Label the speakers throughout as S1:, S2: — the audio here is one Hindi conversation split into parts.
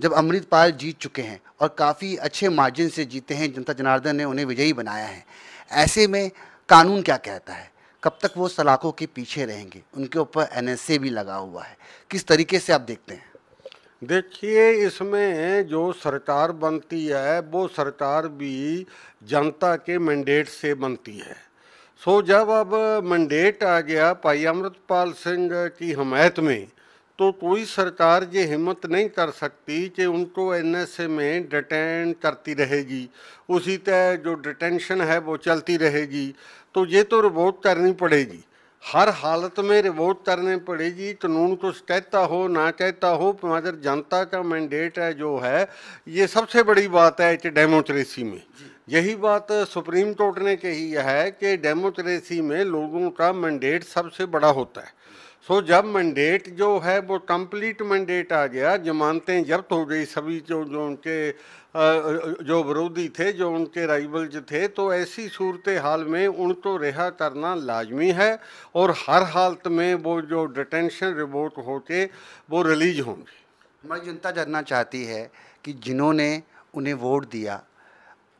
S1: जब अमृतपाल जीत चुके हैं और काफ़ी अच्छे मार्जिन से जीते हैं, जनता जनार्दन ने उन्हें विजयी बनाया है, ऐसे में कानून क्या कहता है? कब तक वो सलाखों के पीछे रहेंगे? उनके ऊपर एनएसए भी लगा हुआ है। किस तरीके से आप देखते हैं?
S2: देखिए, इसमें जो सरकार बनती है, वो सरकार भी जनता के मैंडेट से बनती है। सो जब अब मैंडेट आ गया, भाई अमृतपाल सिंह की हमायत में तो कोई सरकार ये हिम्मत नहीं कर सकती कि उनको एनएसए में डिटेन करती रहेगी। उसी तरह जो डिटेंशन है, वो चलती रहेगी। तो ये तो रिवोट करनी पड़ेगी। हर हालत में रिवोट करने पड़ेगी। कानून कुछ कहता हो, ना कहता हो, मगर जनता का मैंडेट है जो है, ये सबसे बड़ी बात है कि डेमोक्रेसी में। यही बात सुप्रीम कोर्ट ने कही है कि डेमोक्रेसी में लोगों का मैंडेट सबसे बड़ा होता है। सो जब मैंडेट जो है, वो कंप्लीट मैंडेट आ गया जमानतें जब्त हो गई सभी जो जो उनके जो विरोधी थे, जो उनके राइवल्स थे तो ऐसी सूरत हाल में उनको रिहा करना लाजमी है और हर हालत में वो जो डिटेंशन रिपोर्ट होके वो रिलीज़ होंगे।
S1: हमारी जनता जानना चाहती है कि जिन्होंने उन्हें वोट दिया,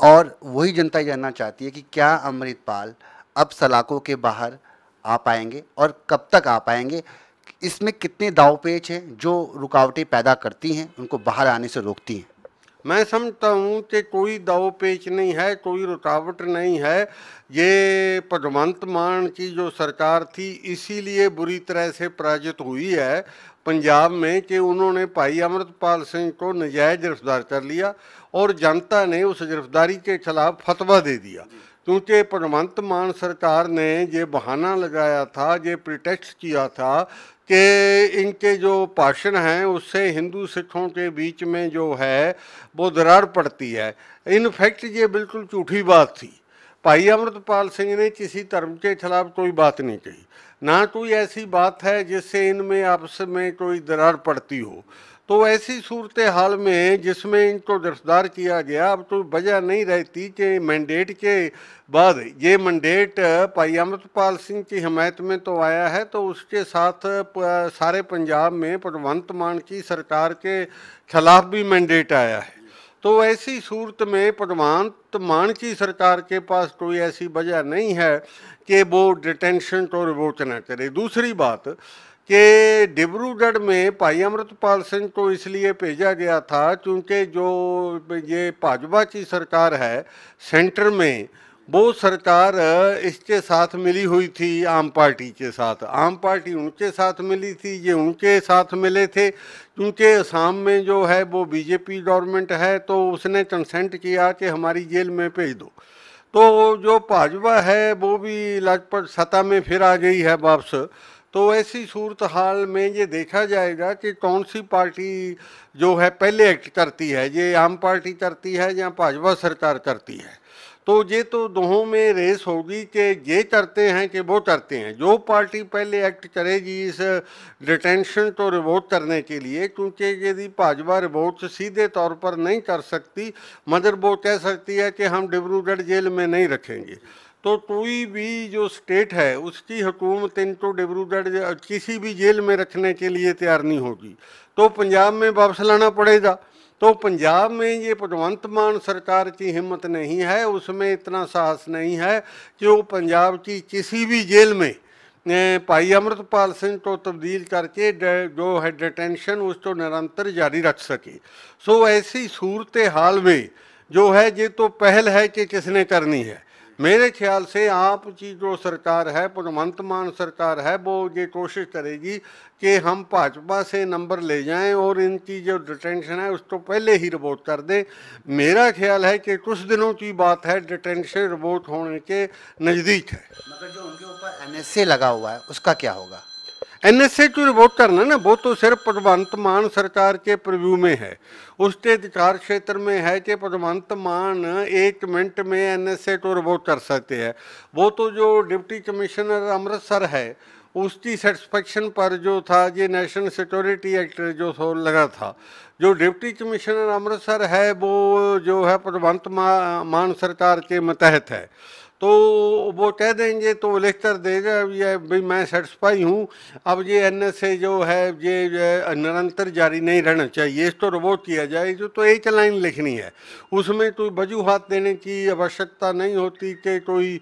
S1: और वही जनता जानना चाहती है कि क्या अमृतपाल अब सलाखों के बाहर आ पाएँगे और कब तक आ पाएँगे, इसमें कितने दाव पेच हैं, जो रुकावटें पैदा करती हैं, उनको बाहर आने से रोकती हैं?
S2: मैं समझता हूँ कि कोई दाव पेच नहीं है, कोई रुकावट नहीं है। ये भगवंत मान की जो सरकार थी, इसीलिए बुरी तरह से पराजित हुई है पंजाब में कि उन्होंने भाई अमृतपाल सिंह को नजायज गिरफ़्तार कर लिया और जनता ने उस गिरफ्तारी के खिलाफ फतवा दे दिया। क्योंकि भगवंत मान सरकार ने ये बहाना लगाया था, ये प्रिटेक्ट किया था कि इनके जो भाषण हैं, उससे हिंदू सिखों के बीच में जो है, वो दरार पड़ती है। इनफैक्ट ये बिल्कुल झूठी बात थी। भाई अमृतपाल सिंह ने किसी धर्म के खिलाफ कोई बात नहीं कही। ना कोई ऐसी बात है जिससे इनमें आपस में कोई दरार पड़ती हो। तो ऐसी सूरत हाल में जिसमें इनको गिरफ़्तार किया गया, अब तो वजह नहीं रहती कि मैंडेट के बाद ये मैंडेट भाई अमृतपाल सिंह की हमायत में तो आया है तो उसके साथ सारे पंजाब में भगवंत मान की सरकार के खिलाफ भी मैंडेट आया है। तो ऐसी सूरत में भगवंत मान की सरकार के पास कोई ऐसी वजह नहीं है कि वो डिटेंशन को रिवोट करे। दूसरी बात कि डिब्रूगढ़ में भाई अमृतपाल सिंह को इसलिए भेजा गया था क्योंकि जो ये भाजपा की सरकार है, सेंटर में, वो सरकार इसके साथ मिली हुई थी, आम पार्टी के साथ। आम पार्टी उनके साथ मिली थी, ये उनके साथ मिले थे, क्योंकि असम में जो है वो बीजेपी गवर्नमेंट है तो उसने कंसेंट किया कि हमारी जेल में भेज दो। तो जो भाजपा है, वो भी लगभग सत्ता में फिर आ गई है वापस। तो ऐसी सूरत हाल में ये देखा जाएगा कि कौन सी पार्टी जो है पहले एक्ट करती है, ये आम पार्टी करती है या भाजपा सरकार करती है? तो ये तो दोनों में रेस होगी कि ये करते हैं कि वो करते हैं। जो पार्टी पहले एक्ट करेगी इस डिटेंशन को रिवोट करने के लिए, क्योंकि यदि भाजपा रिवोट सीधे तौर पर नहीं कर सकती मगर वो कह सकती है कि हम डिब्रूगढ़ जेल में नहीं रखेंगे। तो कोई भी जो स्टेट है, उसकी हुकूमत इनको डिब्रूगढ़ किसी भी जेल में रखने के लिए तैयार नहीं होगी। तो पंजाब में वापस लाना पड़ेगा। तो पंजाब में ये भगवंत मान सरकार की हिम्मत नहीं है, उसमें इतना साहस नहीं है कि वो पंजाब की किसी भी जेल में भाई अमृतपाल सिंह को तब्दील करके जो है डिटेंशन उसको निरंतर जारी रख सके। सो ऐसी सूरत हाल में जो है, ये तो पहल है कि किसने करनी है। मेरे ख्याल से आप की जो सरकार है भगवंत मान सरकार है, वो ये कोशिश करेगी कि हम भाजपा से नंबर ले जाएँ और इनकी जो डिटेंशन है, उसको पहले ही रिपोर्ट कर दें। मेरा ख्याल है कि कुछ दिनों की बात है डिटेंशन रिपोर्ट होने के नज़दीक है।
S1: मगर जो उनके ऊपर एनएसए लगा हुआ है, उसका क्या होगा?
S2: एनएसए की रिपोर्ट करना ना वो तो सिर्फ़ भगवंत मान सरकार के प्रव्यू में है। उसके अधिकार क्षेत्र में है कि भगवंत मान एक मिनट में एनएसए को रिपोर्ट कर सकते हैं। वो तो जो डिप्टी कमिश्नर अमृतसर है, उसकी सेटिस्फेक्शन पर जो था, ये नेशनल सिक्योरिटी एक्ट जो तो लगा था। जो डिप्टी कमिश्नर अमृतसर है, वो जो है भगवंत मान सरकार के मतहत है। तो वो कह देंगे तो कर देगा ये भाई मैं सेटिस्फाई हूँ, अब ये एनएसए जो है, ये निरंतर जारी नहीं रहना चाहिए इसको तो रिवोट किया जाए, जो तो एक लाइन लिखनी है। उसमें कोई वजूहत देने की आवश्यकता नहीं होती कि कोई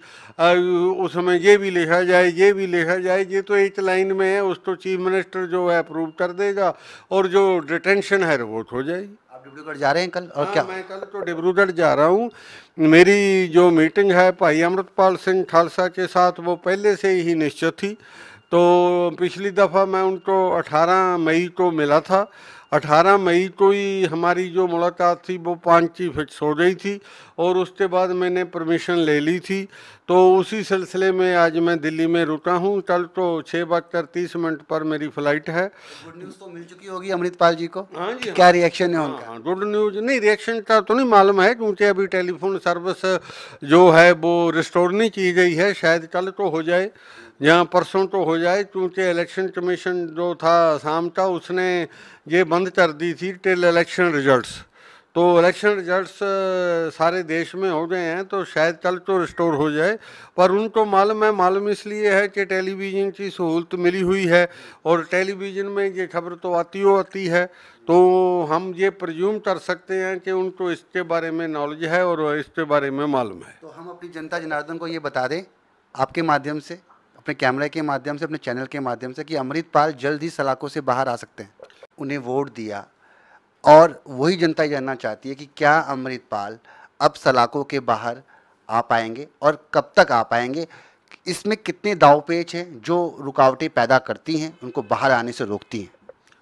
S2: उसमें ये भी लिखा जाए, ये भी लिखा जाए, ये तो एक लाइन में है उसको चीफ मिनिस्टर जो है अप्रूव कर देगा, और जो डिटेंशन है रिवोट हो जाएगी।
S1: आप डिब्रूगढ़ जा रहे हैं कल और
S2: हाँ,
S1: क्या?
S2: मैं कल तो डिब्रूगढ़ जा रहा हूँ। मेरी जो मीटिंग है भाई अमृतपाल सिंह खालसा के साथ वो पहले से ही निश्चित थी। तो पिछली दफ़ा मैं उनको 18 मई को मिला था। 18 मई को ही हमारी जो मुलाकात थी वो पाँच की फिक्स हो गई थी और उसके बाद मैंने परमिशन ले ली थी। तो उसी सिलसिले में आज मैं दिल्ली में रुका हूँ। कल तो छः बजकर तीस मिनट पर मेरी फ़्लाइट है।
S1: गुड न्यूज़ तो मिल चुकी होगी अमृतपाल जी को।
S2: हाँ जी
S1: क्या रिएक्शन है उनका?
S2: हाँ गुड न्यूज़ नहीं रिएक्शन का तो नहीं मालूम है क्योंकि अभी टेलीफोन सर्विस जो है वो रिस्टोर नहीं की गई है। शायद कल तो हो जाए। यहाँ परसों तो हो जाए क्योंकि इलेक्शन कमीशन जो था शाम का उसने ये बंद कर दी थी टिल इलेक्शन रिजल्ट्स तो इलेक्शन रिजल्ट्स सारे देश में हो गए हैं तो शायद कल तो रिस्टोर हो जाए। पर उनको मालूम है, मालूम इसलिए है कि टेलीविज़न की सहूलत मिली हुई है और टेलीविज़न में ये खबर तो आती हो आती है। तो हम ये प्रज्यूम कर सकते हैं कि उनको इसके बारे में नॉलेज है और इसके बारे में मालूम है।
S1: तो हम अपनी जनता जनार्दन को ये बता दें, आपके माध्यम से अपने कैमरे के माध्यम से, अपने चैनल के माध्यम से कि अमृतपाल जल्द ही सलाखों से बाहर आ सकते हैं। उन्हें वोट दिया। और वही जनता जानना चाहती है कि क्या अमृतपाल अब सलाखों के बाहर आ पाएँगे और कब तक आ पाएँगे? इसमें कितने दाव पेच हैं जो रुकावटें पैदा करती हैं, उनको बाहर आने से रोकती हैं?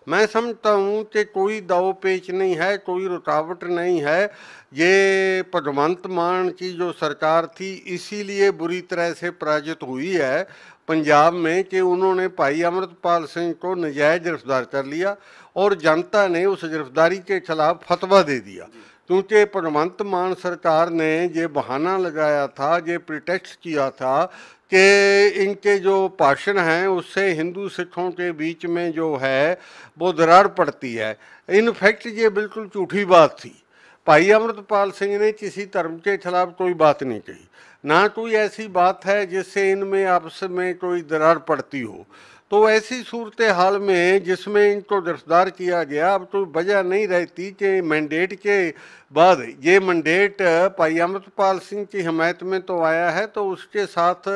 S2: मैं समझता हूँ कि कोई दाव पेच नहीं है, कोई रुकावट नहीं है। ये भगवंत मान की जो सरकार थी, इसीलिए बुरी तरह से पराजित हुई है। पंजाब में कि उन्होंने भाई अमृतपाल सिंह को नजायज गिरफ़्तार कर लिया और जनता ने उस गिरफ्तारी के खिलाफ फतवा दे दिया। क्योंकि भगवंत मान सरकार ने ये बहाना लगाया था, ये प्रिटेक्ट किया था कि इनके जो भाषण हैं, उससे हिंदू सिखों के बीच में जो है, वो दरार पड़ती है। इनफैक्ट ये बिल्कुल झूठी बात थी। भाई अमृतपाल सिंह ने किसी धर्म के खिलाफ कोई बात नहीं कही। ना कोई ऐसी बात है जिससे इनमें आपस में कोई दरार पड़ती हो। तो ऐसी सूरत हाल में जिसमें इनको गिरफ़्तार किया गया, अब तो वजह नहीं रहती कि मैंडेट के बाद ये मैंडेट भाई अमृतपाल सिंह की हमायत में तो आया है तो उसके साथ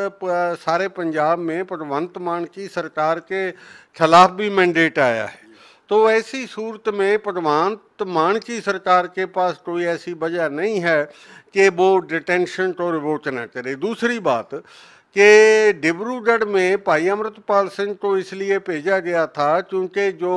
S2: सारे पंजाब में भगवंत मान की सरकार के खिलाफ भी मैंडेट आया है। तो ऐसी सूरत में भगवंत मान की सरकार के पास कोई ऐसी वजह नहीं है कि वो डिटेंशन को रिवोच न करे। दूसरी बात कि डिब्रूगढ़ में भाई अमृतपाल सिंह को इसलिए भेजा गया था क्योंकि जो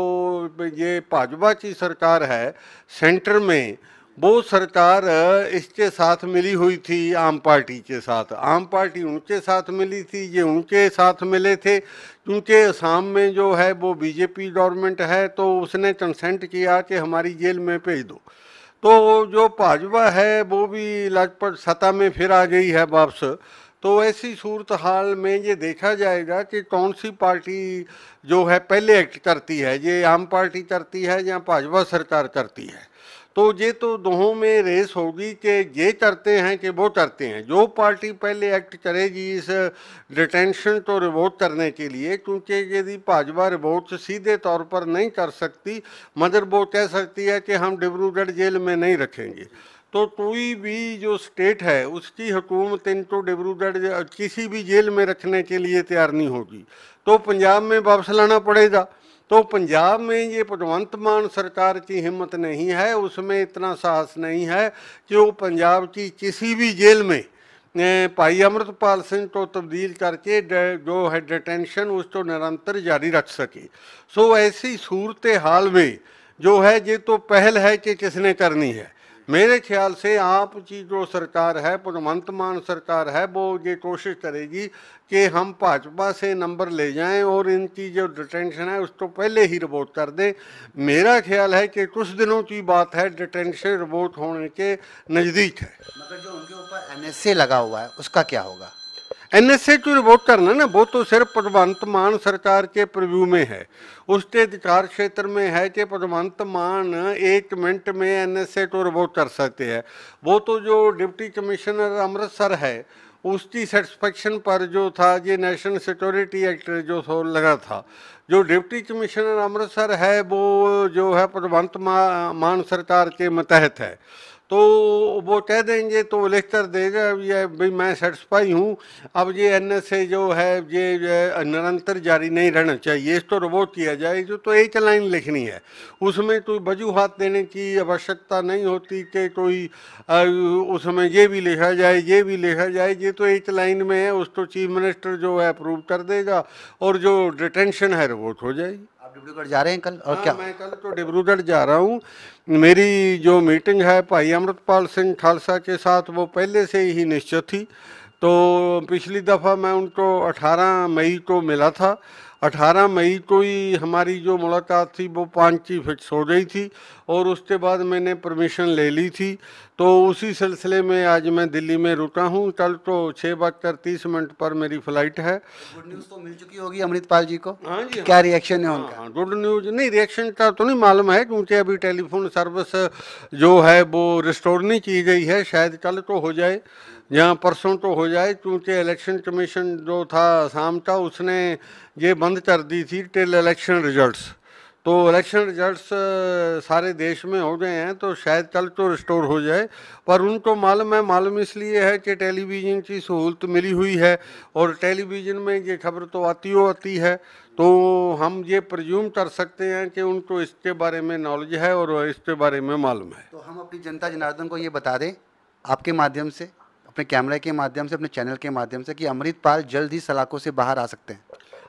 S2: ये भाजपा की सरकार है, सेंटर में वो सरकार इसके साथ मिली हुई थी, आम पार्टी के साथ। आम पार्टी उनके साथ मिली थी, ये उनके साथ मिले थे। क्योंकि असम में जो है, वो बीजेपी गवर्नमेंट है तो उसने कंसेंट किया कि हमारी जेल में भेज दो। तो जो भाजपा है, वो भी लगभग सत्ता में फिर आ गई है वापस। तो ऐसी सूरत हाल में ये देखा जाएगा कि कौन सी पार्टी जो है, पहले एक्ट करती है, ये आम पार्टी करती है या भाजपा सरकार करती है। तो ये तो दोनों में रेस होगी कि ये करते हैं कि वो करते हैं। जो पार्टी पहले एक्ट करेगी इस डिटेंशन को रिवोट करने के लिए, क्योंकि यदि भाजपा रिवोट सीधे तौर पर नहीं कर सकती, मगर वो कह सकती है कि हम डिब्रूगढ़ जेल में नहीं रखेंगे। तो कोई भी जो स्टेट है, उसकी हुकूमत इनको डिब्रूगढ़ किसी भी जेल में रखने के लिए तैयार नहीं होगी। तो पंजाब में वापस लाना पड़ेगा। तो पंजाब में ये भगवंत मान सरकार की हिम्मत नहीं है, उसमें इतना साहस नहीं है कि वो पंजाब की किसी भी जेल में भाई अमृतपाल सिंह को तब्दील करके जो है डिटेंशन तो निरंतर जारी रख सके। सो ऐसी सूरत हाल में जो है, ये तो पहल है कि किसने करनी है। मेरे ख्याल से आप की जो सरकार है भगवंत मान सरकार है, वो ये कोशिश करेगी कि हम भाजपा से नंबर ले जाएँ और इनकी जो डिटेंशन है, उसको पहले ही रिपोर्ट कर दें। मेरा ख्याल है कि कुछ दिनों की बात है डिटेंशन रिपोर्ट होने के नज़दीक है।
S1: मगर जो उनके ऊपर एनएसए लगा हुआ है, उसका क्या होगा?
S2: एनएसए की रिपोर्ट करना ना वो तो सिर्फ़ भगवंत मान सरकार के प्रव्यू में है। उसके अधिकार क्षेत्र में है कि भगवंत मान एक मिनट में एन एस एनएसए को रिपोर्ट कर सकते हैं। वो तो जो डिप्टी कमिश्नर अमृतसर है उसकी सेटिस्फेक्शन पर जो था ये नेशनल सिक्योरिटी एक्ट जो सो लगा था। जो डिप्टी कमिश्नर अमृतसर है वो जो है भगवंत मा, मान सरकार के मतहत है। तो वो कह देंगे तो कर देगा ये भाई मैं सेटिस्फाई हूँ। अब ये एन ए जो है, ये निरंतर जारी नहीं रहना चाहिए। इस तो रिवोट किया जाए, जो तो एक लाइन लिखनी है। उसमें कोई वजूहत देने की आवश्यकता नहीं होती कि कोई उसमें ये भी लिखा जाए, ये भी लिखा जाए। ये तो एक लाइन में है उसको चीफ मिनिस्टर जो है अप्रूव कर देगा, और जो डिटेंशन है रिवोट हो जाएगी।
S1: डिब्रूगढ़ जा रहे हैं कल और
S2: हाँ,
S1: क्या?
S2: मैं कल तो डिब्रूगढ़ जा रहा हूँ। मेरी जो मीटिंग है भाई अमृतपाल सिंह खालसा के साथ वो पहले से ही निश्चित थी। तो पिछली दफ़ा मैं उनको 18 मई को मिला था 18 मई को ही हमारी जो मुलाकात थी वो पाँच ही फिक्स हो गई थी और उसके बाद मैंने परमिशन ले ली थी। तो उसी सिलसिले में आज मैं दिल्ली में रुका हूँ। कल तो छः बजकर तीस मिनट पर मेरी फ़्लाइट है।
S1: गुड न्यूज़ तो मिल चुकी होगी अमृतपाल जी को।
S2: हाँ जी
S1: क्या रिएक्शन है उनका?
S2: हाँ गुड न्यूज़ नहीं रिएक्शन का तो नहीं मालूम है क्योंकि अभी टेलीफोन सर्विस जो है वो रिस्टोर नहीं की गई है। शायद कल तो हो जाए। यहाँ परसों तो हो जाए क्योंकि इलेक्शन कमीशन जो था आसाम का उसने ये बंद कर दी थी टिल इलेक्शन रिजल्ट्स तो इलेक्शन रिजल्ट्स सारे देश में हो गए हैं तो शायद कल तो रिस्टोर हो जाए। पर उनको मालूम है, मालूम इसलिए है कि टेलीविज़न की सहूलत मिली हुई है और टेलीविज़न में ये खबर तो आती हो, आती है। तो हम ये प्रज्यूम कर सकते हैं कि उनको इसके बारे में नॉलेज है और इसके बारे में मालूम है।
S1: तो हम अपनी जनता जनार्दन को ये बता दें, आपके माध्यम से। अपने कैमरे के माध्यम से अपने चैनल के माध्यम से कि अमृतपाल जल्द ही सलाखों से बाहर आ सकते हैं।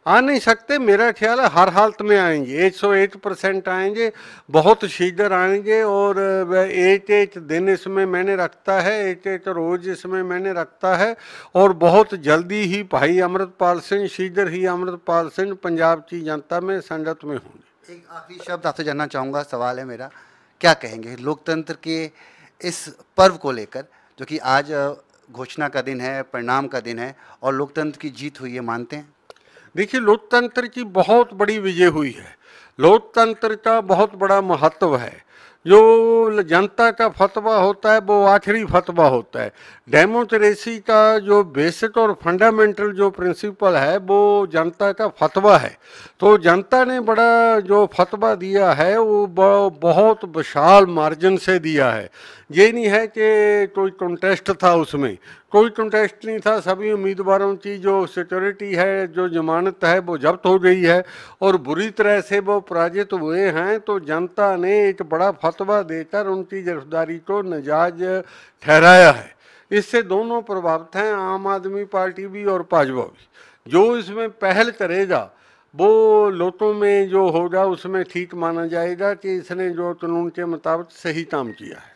S2: आ नहीं सकते मेरा ख्याल है हर हालत में आएँगे। एक सौ एक परसेंट आएँगे बहुत शीघ्र आएँगे और एक एक दिन इसमें मैंने रखता है एक एक रोज़ इसमें मैंने रखता है और बहुत जल्दी ही भाई अमृतपाल सिंह शीघ्र ही अमृतपाल सिंह पंजाब की जनता में संगत में होंगे।
S1: एक आखिरी शब्द आपसे जानना चाहूँगा सवाल है मेरा। क्या कहेंगे? लोकतंत्र के इस पर्व को लेकर जो कि आज घोषणा का दिन है, परिणाम का दिन है और लोकतंत्र की जीत हुई है, मानते हैं?
S2: देखिए, लोकतंत्र की बहुत बड़ी विजय हुई है। लोकतंत्र का बहुत बड़ा महत्व है। जो जनता का फतवा होता है, वो आखिरी फतवा होता है। डेमोक्रेसी का जो बेसिक और फंडामेंटल जो प्रिंसिपल है, वो जनता का फतवा है। तो जनता ने बड़ा जो फतवा दिया है, वो बहुत विशाल मार्जिन से दिया है। ये नहीं है कि कोई कंटेस्ट था उसमें। कोई कंटेस्ट नहीं था, सभी उम्मीदवारों की जो सिक्योरिटी है, जो जमानत है, वो जब्त हो गई है। और बुरी तरह से वो पराजित हुए हैं तो जनता ने एक बड़ा देकर उनकी गिरफ्तारी को नजाज ठहराया है। इससे दोनों प्रभावित हैं, आम आदमी पार्टी भी और भाजपा भी। जो इसमें पहल करेगा, वो लोगों में जो होगा, उसमें ठीक माना जाएगा कि इसने जो कानून के मुताबिक सही काम किया है।